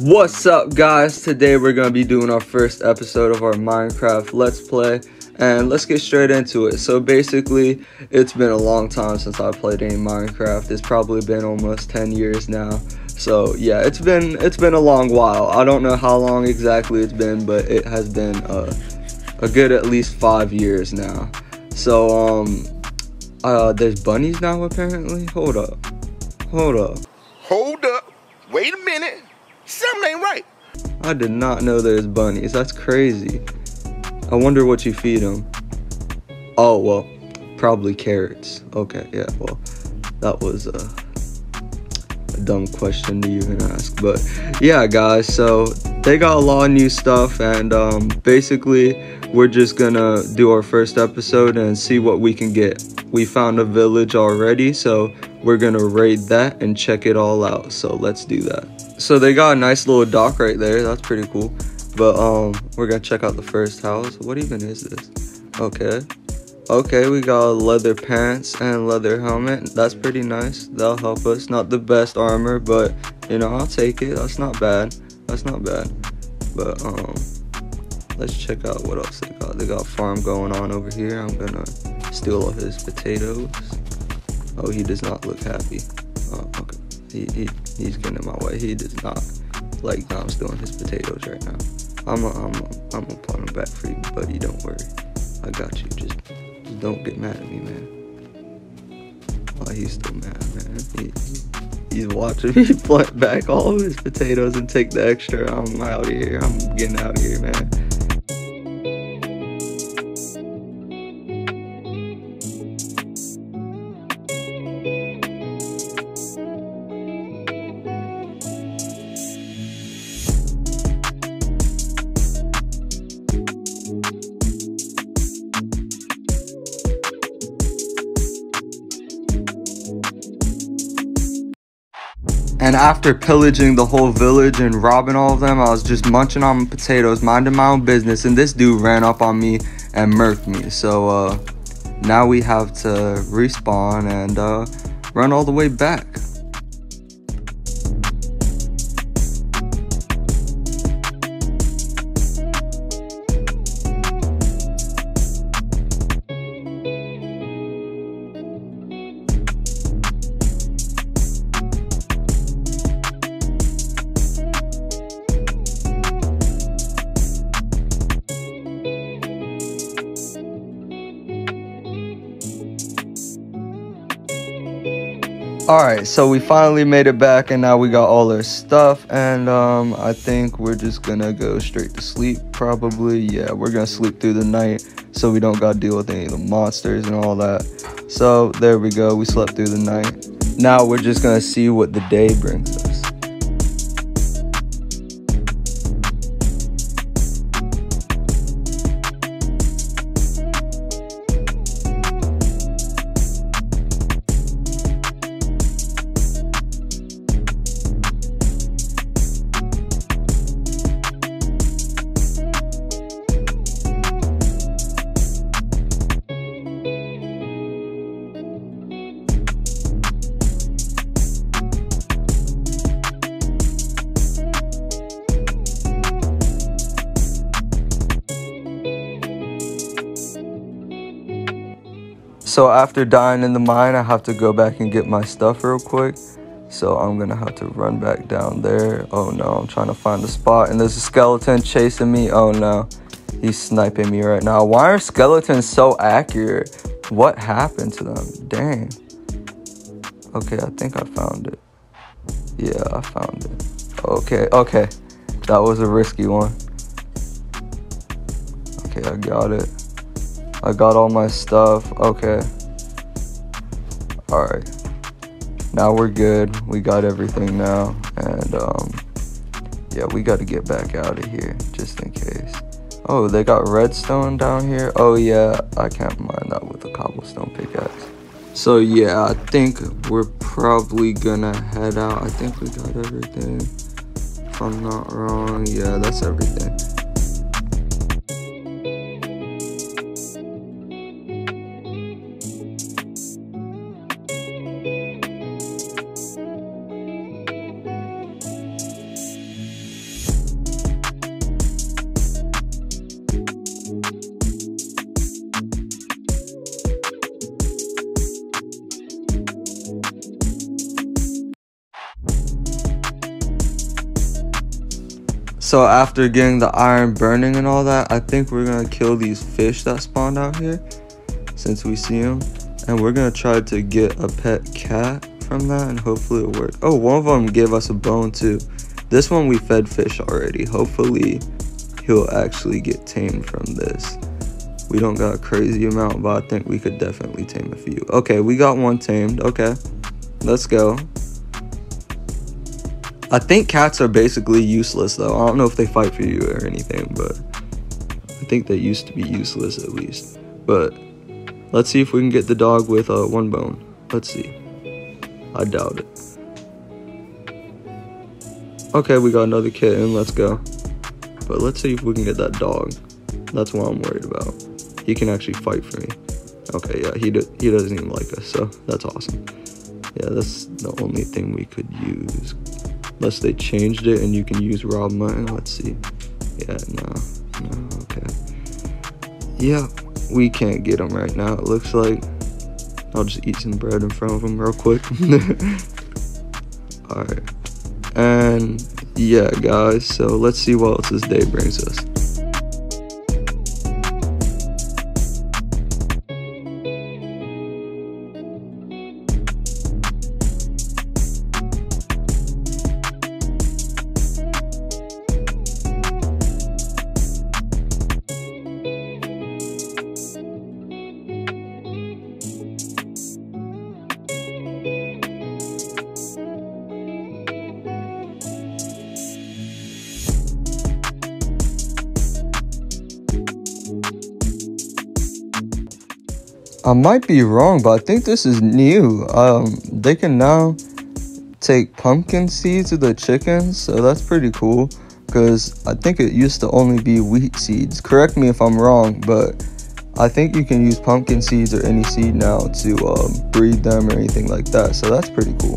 What's up guys? Today we're going to be doing our first episode of our Minecraft Let's Play and let's get straight into it. So basically, it's been a long time since I played any Minecraft. It's probably been almost 10 years now. So yeah, it's been it's been a long while. I don't know how long exactly it's been, but it has been uh, a good at least 5 years now. So um uh there's bunnies now apparently. Hold up. Hold up. Hold up. Wait a minute. Something ain't right. I did not know there's bunnies. That's crazy. I wonder what you feed them. Oh, well, probably carrots. Okay, yeah, well, that was uh, a dumb question to even ask. But yeah, guys, so they got a lot of new stuff, and um, basically, we're just gonna do our first episode and see what we can get. We found a village already, so we're gonna raid that and check it all out. So let's do that. So they got a nice little dock right there. That's pretty cool. But um, we're gonna check out the first house. What even is this? Okay. Okay, we got leather pants and leather helmet. That's pretty nice. That'll help us. Not the best armor, but you know, I'll take it. That's not bad. That's not bad. But um, let's check out what else they got. They got farm going on over here. I'm gonna steal all his potatoes. Oh, he does not look happy. Oh, okay. He, he he's getting in my way. He does not like I'm stealing his potatoes right now. I'm a, I'm a, I'm gonna put them back for you, buddy. Don't worry. I got you. Just, just don't get mad at me, man. Oh, he's still mad, man. He, he's watching me plant back all of his potatoes and take the extra. I'm out of here. I'm getting out of here, man. And after pillaging the whole village and robbing all of them, I was just munching on potatoes, minding my own business, and this dude ran up on me and murked me. So uh, now we have to respawn and uh, run all the way back. Alright, so we finally made it back and now we got all our stuff and um, I think we're just gonna go straight to sleep probably. Yeah, we're gonna sleep through the night so we don't gotta deal with any of the monsters and all that. So there we go, we slept through the night. Now we're just gonna see what the day brings So after dying in the mine, I have to go back and get my stuff real quick. So I'm gonna have to run back down there. Oh no, I'm trying to find a spot and there's a skeleton chasing me. Oh no, he's sniping me right now. Why are skeletons so accurate? What happened to them? Dang. Okay, I think I found it. Yeah, I found it. Okay, okay. That was a risky one. Okay, I got it. I got all my stuff. Okay. Alright. Now we're good. We got everything now. And, um, yeah, we got to get back out of here just in case. Oh, they got redstone down here. Oh, yeah. I can't mine that with a cobblestone pickaxe. So, yeah, I think we're probably gonna head out. I think we got everything. If I'm not wrong. Yeah, that's everything. So after getting the iron burning and all that, I think we're gonna kill these fish that spawned out here, since we see them, and we're gonna try to get a pet cat from that, and hopefully it worked. Oh, one of them gave us a bone too. This one we fed fish already. Hopefully he'll actually get tamed from this. We don't got a crazy amount, but I think we could definitely tame a few. Okay, we got one tamed. Okay, let's go. I think cats are basically useless though. I don't know if they fight for you or anything, but I think they used to be useless at least. But let's see if we can get the dog with uh, one bone. Let's see. I doubt it. Okay, we got another kitten. Let's go. But let's see if we can get that dog. That's what I'm worried about. He can actually fight for me. Okay, yeah, he, do he doesn't even like us, so that's awesome. Yeah, that's the only thing we could use. Unless they changed it and you can use raw mutton. Let's see. Yeah, no. No, okay. Yeah, we can't get them right now, it looks like. I'll just eat some bread in front of them real quick. Alright. And yeah, guys, so let's see what else this day brings us. I might be wrong, but I think this is new. Um, they can now take pumpkin seeds to the chickens, so that's pretty cool. Because I think it used to only be wheat seeds. Correct me if I'm wrong, but I think you can use pumpkin seeds or any seed now to um, breed them or anything like that. So that's pretty cool.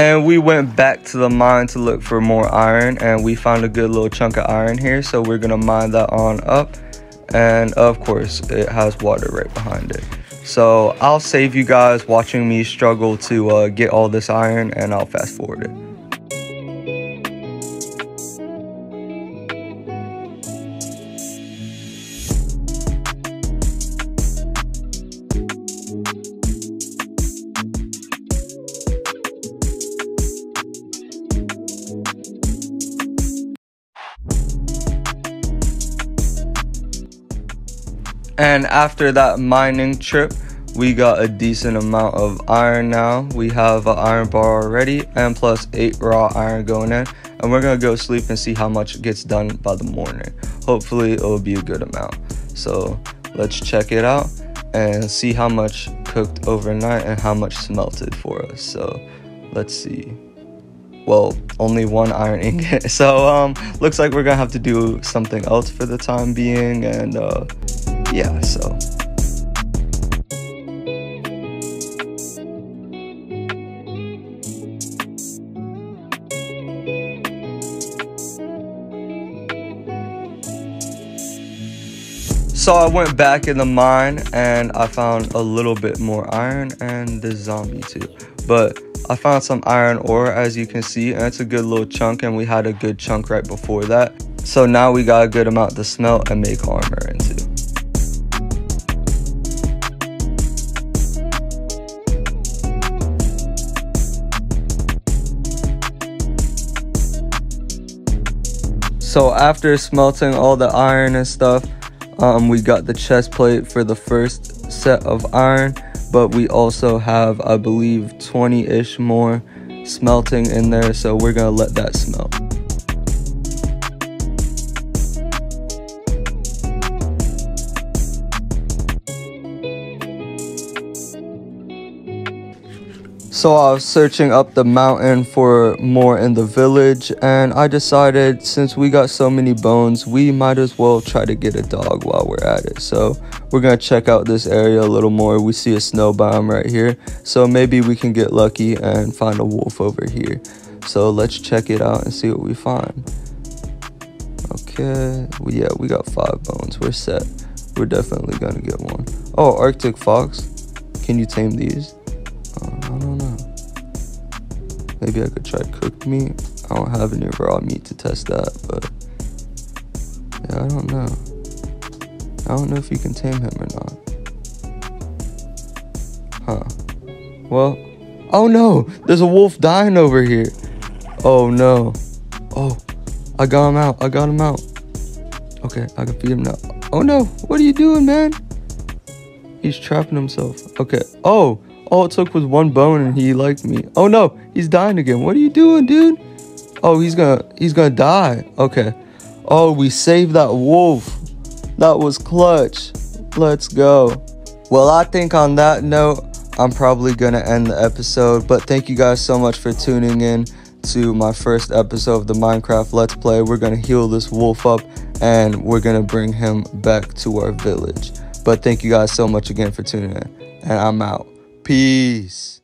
And we went back to the mine to look for more iron and we found a good little chunk of iron here. So we're gonna mine that on up. And of course it has water right behind it. So I'll save you guys watching me struggle to uh, get all this iron and I'll fast forward it. And after that mining trip, we got a decent amount of iron now. We have an iron bar already and plus 8 raw iron going in. And we're going to go sleep and see how much gets done by the morning. Hopefully it will be a good amount. So let's check it out and see how much cooked overnight and how much smelted for us. So let's see. Well, only one iron ingot. So um, looks like we're going to have to do something else for the time being. And uh, yeah, so. So I went back in the mine and I found a little bit more iron and the zombie too. But I found some iron ore as you can see and it's a good little chunk and we had a good chunk right before that. So now we got a good amount to smelt and make armor into. So after smelting all the iron and stuff, um, we got the chest plate for the first set of iron, but we also have, I believe, 20-ish more smelting in there, so we're gonna let that smelt. So I was searching up the mountain for more in the village and I decided since we got so many bones, we might as well try to get a dog while we're at it. So we're gonna check out this area a little more. We see a snow biome right here. So maybe we can get lucky and find a wolf over here. So let's check it out and see what we find. Okay, yeah, we got five bones, we're set. we're definitely gonna get one. Oh, Arctic fox. Can you tame these? Maybe I could try cooked meat. I don't have any raw meat to test that, but yeah, I don't know. I don't know if you can tame him or not. Huh. Well, oh no, there's a wolf dying over here. Oh no. Oh, I got him out. I got him out. Okay, I can feed him now. Oh no, what are you doing, man? He's trapping himself. Okay. Oh, all it took was one bone and he liked me. Oh no, he's dying again. What are you doing, dude? Oh, he's gonna he's gonna die. Okay. Oh, we saved that wolf. That was clutch. Let's go. Well, I think on that note, I'm probably gonna end the episode. But thank you guys so much for tuning in to my first episode of the Minecraft Let's Play. We're gonna heal this wolf up and we're gonna bring him back to our village. But thank you guys so much again for tuning in. And I'm out. Peace.